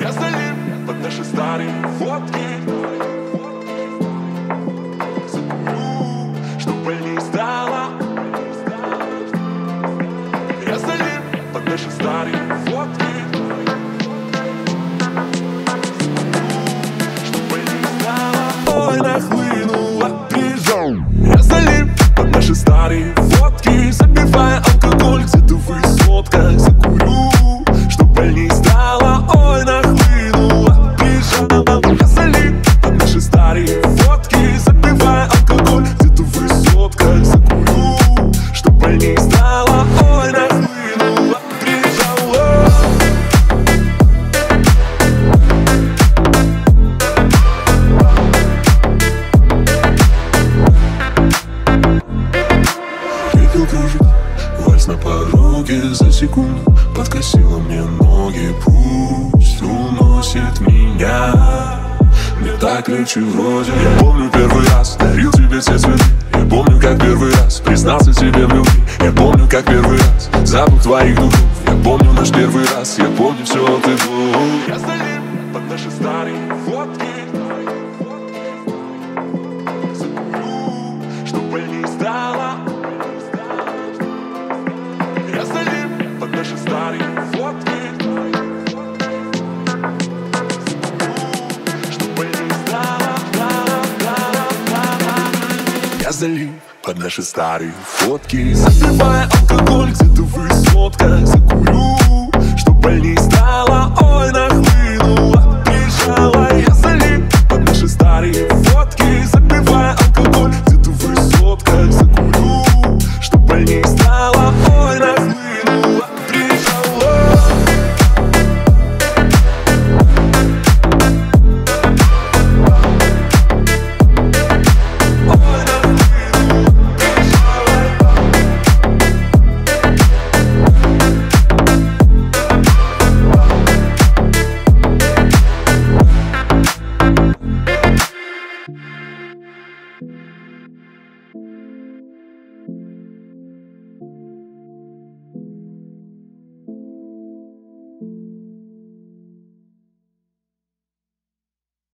Я залип под наши старые фотки пороге За секунду. Подкосила мне ноги Пусть уносит меня. Мне так легче вроде. Я помню первый раз, дарил тебе все цветы. Я помню, как первый раз признался тебе в любви. Я помню, как первый раз запах твоих духов. Я помню наш первый раз, я помню все и до Я под залив под наши старые фотки. Запивая алкоголь где-то в высотках Закурю, что больней стало, ой, нахлынула Прижала я залив под наши старые фотки. Запивая алкоголь где-то в высотках Закурю, что больней стало, ой, нахлынула